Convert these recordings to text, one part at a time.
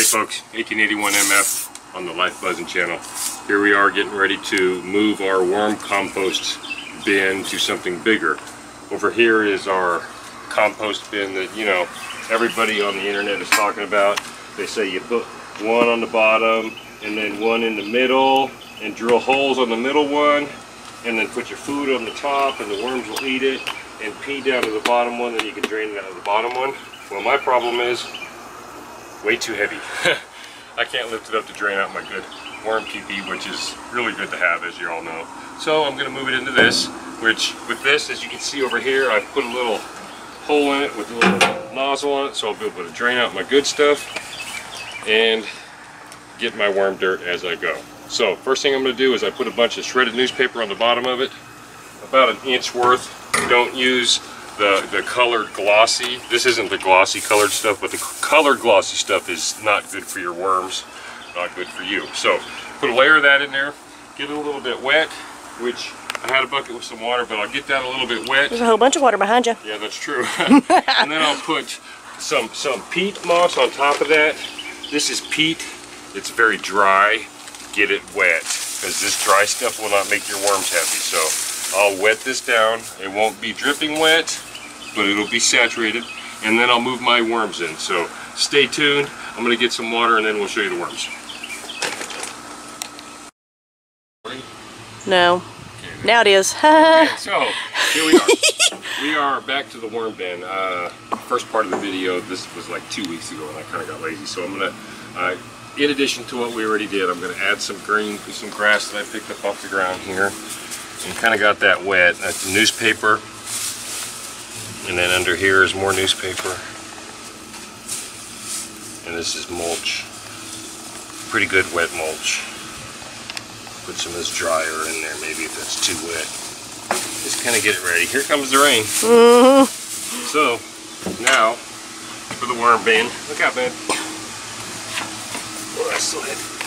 Hey folks, 1881MF on the LifeBuzzN channel. Here we are getting ready to move our worm compost bin to something bigger. Over here is our compost bin that, you know, everybody on the internet is talking about. They say you put one on the bottom and then one in the middle and drill holes on the middle one and then put your food on the top and the worms will eat it and pee down to the bottom one then you can drain it out of the bottom one. Well my problem is way too heavy. I can't lift it up to drain out my good worm pee which is really good to have as you all know. So I'm going to move it into this which with this as you can see over here I've put a little hole in it with a little nozzle on it so I'll be able to drain out my good stuff and get my worm dirt as I go. So first thing I'm going to do is I put a bunch of shredded newspaper on the bottom of it, about an inch worth. Don't use the, the colored glossy. This isn't the glossy colored stuff, but the colored glossy stuff is not good for your worms, not good for you. So put a layer of that in there, get it a little bit wet, which I had a bucket with some water, but I'll get that a little bit wet. There's a whole bunch of water behind you. Yeah, that's true. and then I'll put some, some peat moss on top of that. This is peat. It's very dry get it wet because this dry stuff will not make your worms happy. So I'll wet this down. It won't be dripping wet, but it'll be saturated. And then I'll move my worms in. So stay tuned. I'm going to get some water and then we'll show you the worms. No. Okay, now it is. okay, so here we are. we are back to the worm bin. Uh, first part of the video, this was like two weeks ago and I kind of got lazy. So I'm going to uh, in addition to what we already did, I'm going to add some green, some grass that I picked up off the ground here. And kind of got that wet. That's newspaper. And then under here is more newspaper. And this is mulch. Pretty good wet mulch. Put some of this dryer in there, maybe if it's too wet. Just kind of get it ready. Here comes the rain. So, now, for the worm bin. Look out, man oh, slid. Okay.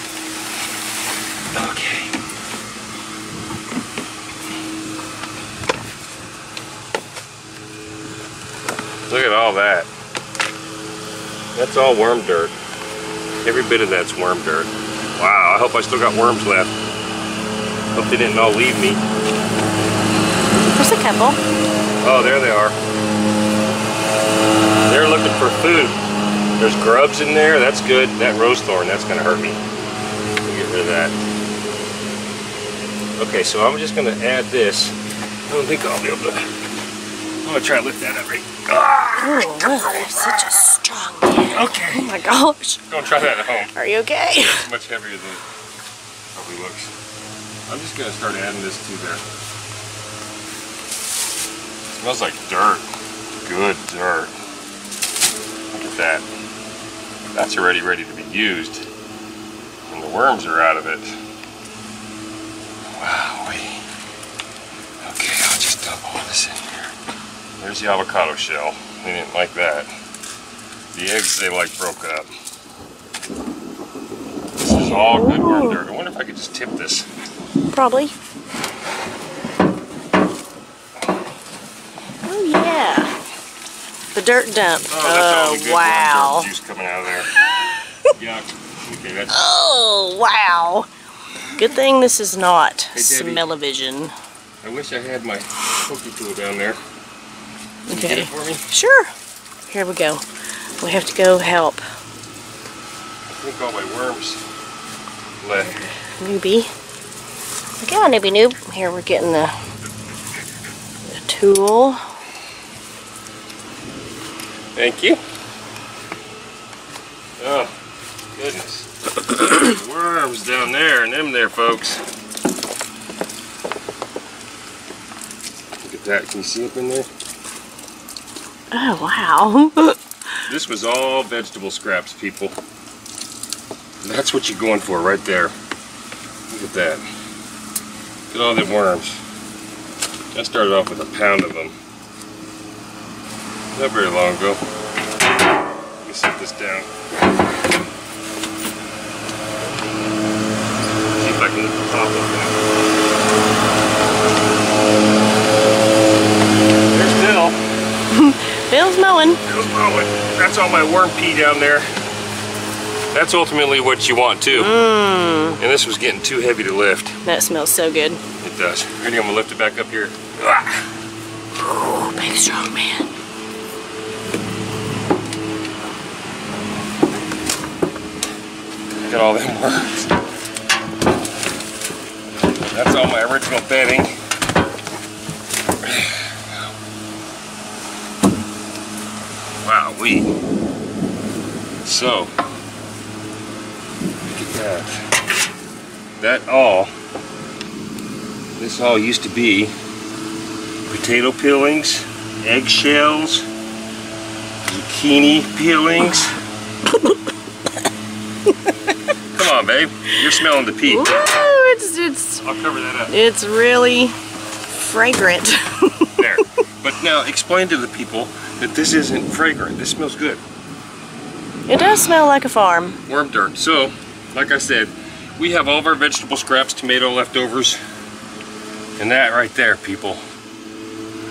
All that. That's all worm dirt. Every bit of that's worm dirt. Wow, I hope I still got worms left. Hope they didn't all leave me. There's a couple. Oh, there they are. They're looking for food. There's grubs in there. That's good. That rose thorn, that's going to hurt me. We'll get rid of that. Okay, so I'm just going to add this. I don't think I'll be able to... I'm going to try to lift that up right. Oh, wow, such a strong man. Okay. Oh my gosh. Don't try that at home. Are you okay? It's much heavier than it probably looks. I'm just going to start adding this to there. smells like dirt. Good dirt. Look at that. That's already ready to be used. And the worms are out of it. Wow. Okay, I'll just dump all this in here. There's the avocado shell. They didn't like that. The eggs they like broke up. This is all good worm dirt. I wonder if I could just tip this. Probably. Oh yeah. The dirt dump. Oh, oh wow. juice coming out of there. Okay, that's... Oh, wow. Good thing this is not hey, smell-o-vision. I wish I had my pokey tool down there. Can okay. for me? Sure. Here we go. We have to go help. I think all my worms left. Newbie. Okay, on, newbie noob. Here we're getting the, the tool. Thank you. Oh, goodness. Worms down there and them there, folks. Look at that. Can you see up in there? Oh, wow. this was all vegetable scraps, people. That's what you're going for right there. Look at that. Look at all the worms. I started off with a pound of them. Not very long ago. Let me set this down. See if I can lift the top of that. There's Bill. Bill's mowing. Bill's mowing. That's all my worm pee down there. That's ultimately what you want too. Mmm. And this was getting too heavy to lift. That smells so good. It does. Ready? I'm gonna lift it back up here. Ah. Big strong man. Got all them worms. That's all my original bedding. Wow, we. So, look at that. That all, this all used to be potato peelings, eggshells, zucchini peelings. Come on, babe. You're smelling the peat. Ooh, it's it's I'll cover that up. it's really fragrant. There. But now explain to the people that this isn't fragrant. This smells good. it does smell like a farm. Worm dirt. So, like I said, we have all of our vegetable scraps, tomato leftovers, and that right there, people,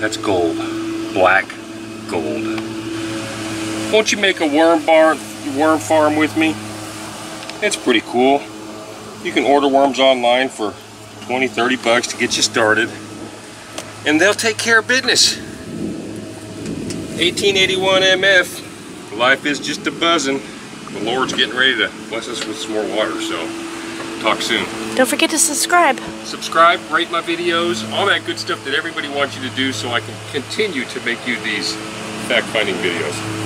that's gold. Black gold. Won't you make a worm barn, worm farm with me? It's pretty cool. You can order worms online for 20, 30 bucks to get you started. And they'll take care of business. 1881 MF. Life is just a buzzing. The Lord's getting ready to bless us with some more water, so talk soon. Don't forget to subscribe. Subscribe, rate my videos, all that good stuff that everybody wants you to do so I can continue to make you these fact-finding videos.